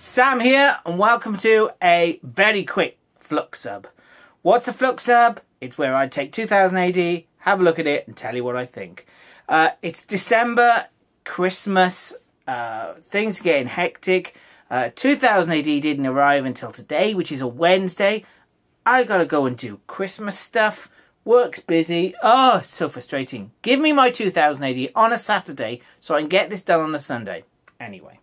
Sam here and welcome to a very quick Flux sub. What's a Flux sub? It's where I take 2000 AD, have a look at it and tell you what I think. Uh, it's December, Christmas, uh, things are getting hectic. Uh, 2000 AD didn't arrive until today, which is a Wednesday. I gotta go and do Christmas stuff. Work's busy. Oh, so frustrating. Give me my 2000 AD on a Saturday so I can get this done on a Sunday. Anyway.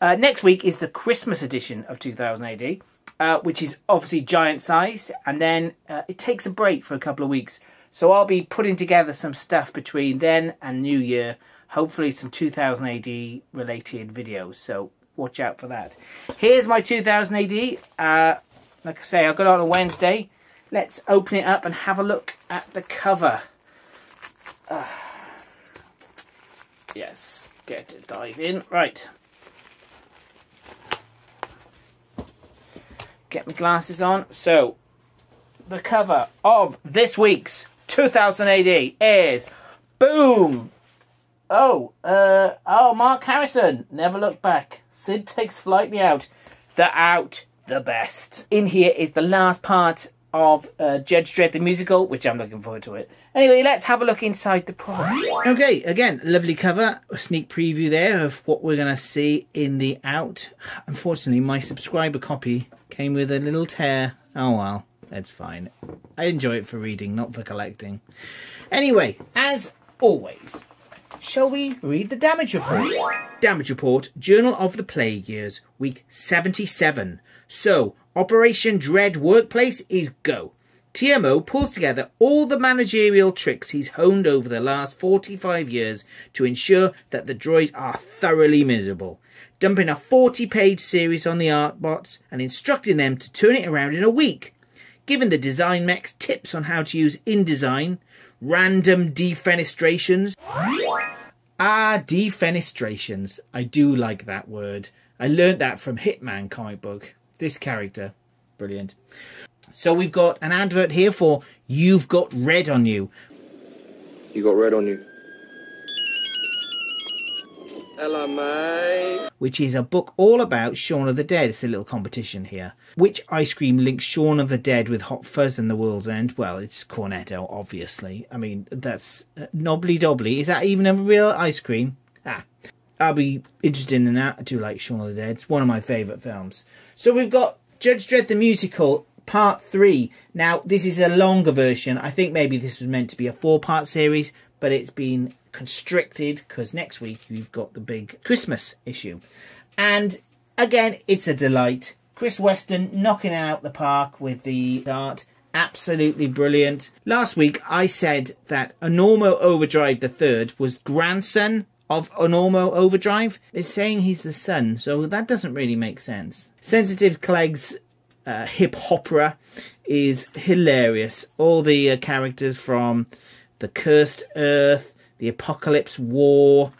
Uh, next week is the Christmas edition of 2000 AD, uh, which is obviously giant sized, and then uh, it takes a break for a couple of weeks. So I'll be putting together some stuff between then and New Year, hopefully some 2000 AD related videos. So watch out for that. Here's my 2000 AD. Uh, like I say, I got it on a Wednesday. Let's open it up and have a look at the cover. Uh, yes, get to dive in. Right. Get my glasses on. So, the cover of this week's 2000 AD is Boom! Oh, uh, oh, Mark Harrison, Never Look Back. Cyd takes flight me out. The out, the best. In here is the last part of uh, Judge Dredd the musical, which I'm looking forward to it. Anyway, let's have a look inside the product. Okay, again, lovely cover, a sneak preview there of what we're going to see in the out. Unfortunately, my subscriber copy came with a little tear. Oh well, that's fine. I enjoy it for reading, not for collecting. Anyway, as always, shall we read the damage report? Damage report, Journal of the Plague Years, week 77. So, Operation Dread Workplace is go. TMO pulls together all the managerial tricks he's honed over the last 45 years to ensure that the droids are thoroughly miserable, dumping a 40 page series on the Artbots and instructing them to turn it around in a week, giving the design mechs tips on how to use InDesign, random defenestrations. Ah, defenestrations. I do like that word. I learned that from Hitman comic book. This character, brilliant. So we've got an advert here for You've Got Red on You. You got red on you. Which is a book all about Shaun of the Dead. It's a little competition here. Which ice cream links Shaun of the Dead with Hot Fuzz and the World's End? Well, it's Cornetto, obviously. I mean, that's uh, Knobbly Dobbly. Is that even a real ice cream? Ah, I'll be interested in that. I do like Shaun of the Dead. It's one of my favourite films. So we've got Judge Dredd the Musical Part 3. Now, this is a longer version. I think maybe this was meant to be a four-part series, but it's been constricted because next week we've got the big Christmas issue. And again, it's a delight. Chris Weston knocking out the park with the art. Absolutely brilliant. Last week I said that Enormo Overdrive the Third was grandson of Enormo Overdrive. They're saying he's the son, so that doesn't really make sense. Sensitive Clegg's uh, hip opera is hilarious. All the uh, characters from The Cursed Earth, the Apocalypse War.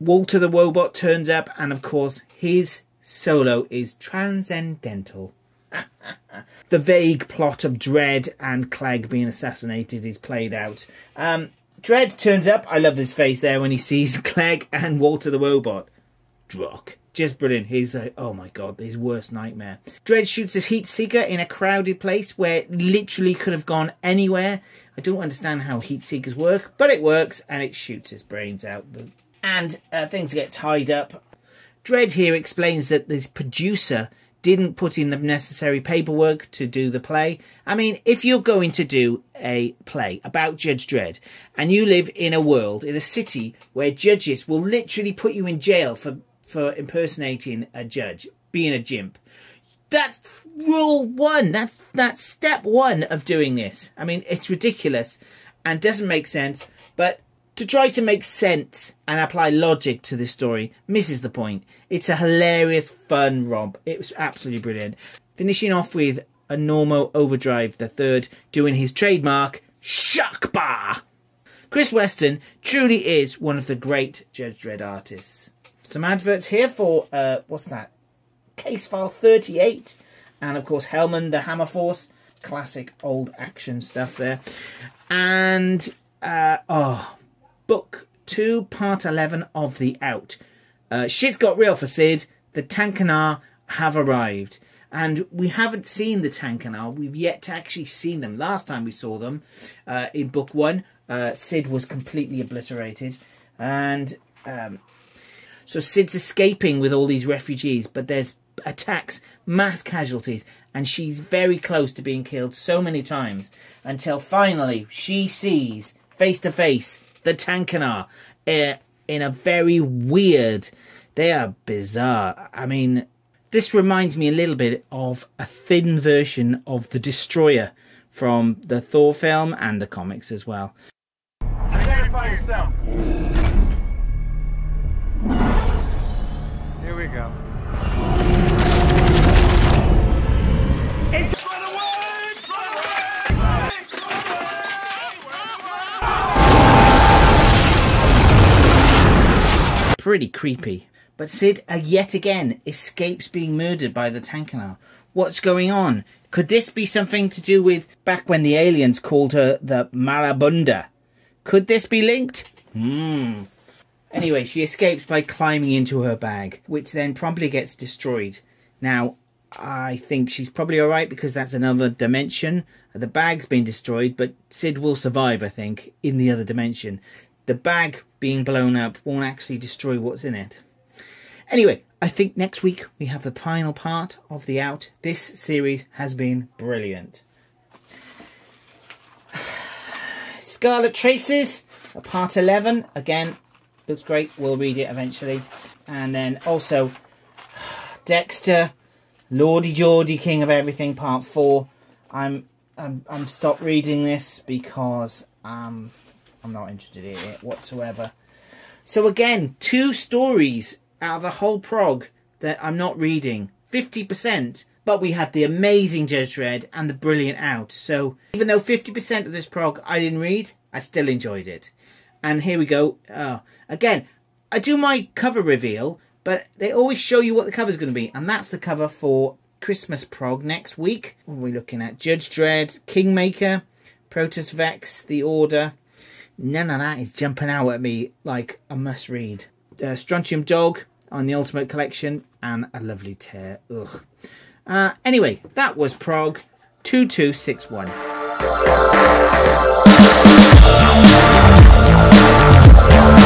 Walter the Wobot turns up, and of course, his solo is transcendental. the vague plot of Dredd and Clegg being assassinated is played out. Um, Dredd turns up. I love this face there when he sees Clegg and Walter the Wobot. Drock. Just brilliant. He's like, oh my god, his worst nightmare. Dredd shoots his heat seeker in a crowded place where it literally could have gone anywhere. I don't understand how heat seekers work, but it works and it shoots his brains out. And uh, things get tied up. Dredd here explains that this producer didn't put in the necessary paperwork to do the play. I mean, if you're going to do a play about Judge Dredd and you live in a world, in a city where judges will literally put you in jail for for impersonating a judge, being a jimp. That's rule one. That's that's step one of doing this. I mean, it's ridiculous and doesn't make sense. But to try to make sense and apply logic to this story misses the point. It's a hilarious, fun romp. It was absolutely brilliant. Finishing off with Enormo Overdrive the third doing his trademark shock bar. Chris Weston truly is one of the great Judge Dredd artists some adverts here for, uh, what's that? Case file 38. And of course, Hellman, the Hammer Force. Classic old action stuff there. And, uh, oh, book 2, part 11 of The Out. Uh, shit's got real for Cyd. The Tankanar have arrived. And we haven't seen the Tankanar. We've yet to actually seen them. Last time we saw them uh, in book one, uh, Cyd was completely obliterated. And um, so Cyd's escaping with all these refugees, but there's attacks, mass casualties, and she's very close to being killed so many times until finally she sees face to face the Tankanar uh, in a very weird. They are bizarre. I mean, this reminds me a little bit of a thin version of the Destroyer from the Thor film and the comics as well. Identify yourself. Here we go. It's going away. Pretty creepy. But Cyd uh, yet again escapes being murdered by the Tankanar. What's going on? Could this be something to do with back when the aliens called her the Marabunda? Could this be linked? Hmm. Anyway, she escapes by climbing into her bag, which then promptly gets destroyed. Now, I think she's probably alright because that's another dimension. The bag's been destroyed, but Cyd will survive, I think, in the other dimension. The bag being blown up won't actually destroy what's in it. Anyway, I think next week we have the final part of the out. This series has been brilliant. Scarlet Traces, part 11. Again, looks great. We'll read it eventually. And then also Dexter, Lordy Geordie, King of Everything, part 4. I'm I'm I'm stopped reading this because um I'm not interested in it whatsoever. So again, two stories out of the whole prog that I'm not reading. 50%, but we had the amazing Judge Dredd and the brilliant out. So even though 50% of this prog I didn't read, I still enjoyed it. And here we go. Uh, again, I do my cover reveal, but they always show you what the cover's going to be. And that's the cover for Christmas prog next week. What are we looking at? Judge Dredd, Kingmaker, Proteus Vex, The Order, none of that is jumping out at me like a must read. Uh, Strontium Dog on the Ultimate Collection and a lovely tear. Ugh. Uh, anyway, that was Prog 2261. Yeah.